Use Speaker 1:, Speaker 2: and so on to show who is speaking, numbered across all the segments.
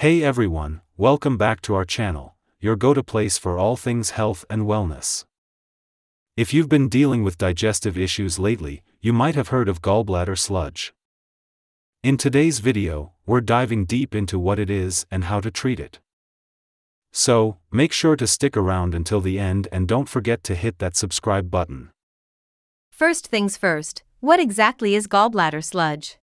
Speaker 1: Hey everyone, welcome back to our channel, your go to place for all things health and wellness. If you've been dealing with digestive issues lately, you might have heard of gallbladder sludge. In today's video, we're diving deep into what it is and how to treat it. So, make sure to stick around until the end and don't forget to hit that subscribe button.
Speaker 2: First things first, what exactly is gallbladder sludge?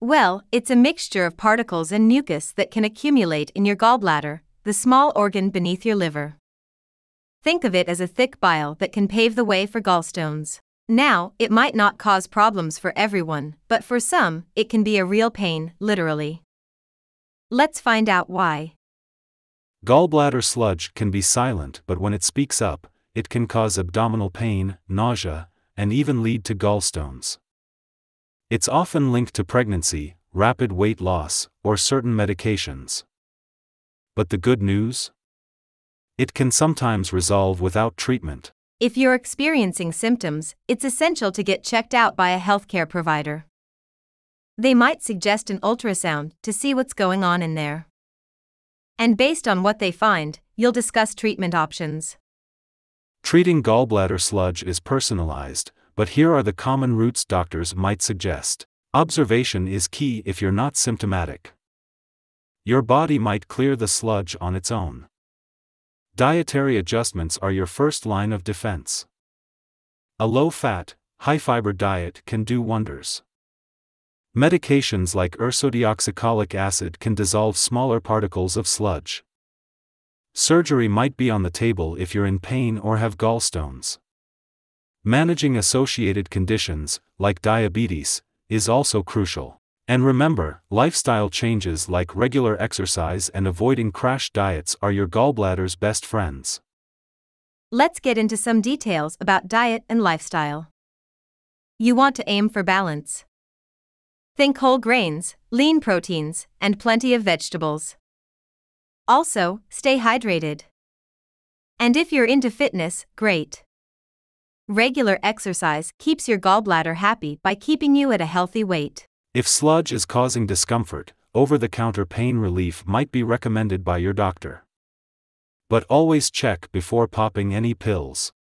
Speaker 2: Well, it's a mixture of particles and mucus that can accumulate in your gallbladder, the small organ beneath your liver. Think of it as a thick bile that can pave the way for gallstones. Now, it might not cause problems for everyone, but for some, it can be a real pain, literally. Let's find out why.
Speaker 1: Gallbladder sludge can be silent, but when it speaks up, it can cause abdominal pain, nausea, and even lead to gallstones. It's often linked to pregnancy, rapid weight loss, or certain medications. But the good news? It can sometimes resolve without treatment.
Speaker 2: If you're experiencing symptoms, it's essential to get checked out by a healthcare provider. They might suggest an ultrasound to see what's going on in there. And based on what they find, you'll discuss treatment options.
Speaker 1: Treating gallbladder sludge is personalized, but here are the common routes doctors might suggest. Observation is key if you're not symptomatic. Your body might clear the sludge on its own. Dietary adjustments are your first line of defense. A low fat, high fiber diet can do wonders. Medications like ursodeoxycholic acid can dissolve smaller particles of sludge. Surgery might be on the table if you're in pain or have gallstones. Managing associated conditions, like diabetes, is also crucial. And remember, lifestyle changes like regular exercise and avoiding crash diets are your gallbladder's best friends.
Speaker 2: Let's get into some details about diet and lifestyle. You want to aim for balance. Think whole grains, lean proteins, and plenty of vegetables. Also, stay hydrated. And if you're into fitness, great. Regular exercise keeps your gallbladder happy by keeping you at a healthy weight.
Speaker 1: If sludge is causing discomfort, over the counter pain relief might be recommended by your doctor. But always check before popping any pills.